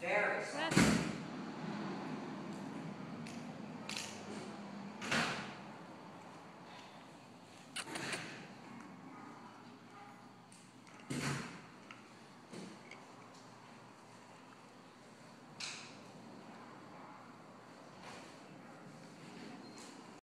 Very soft.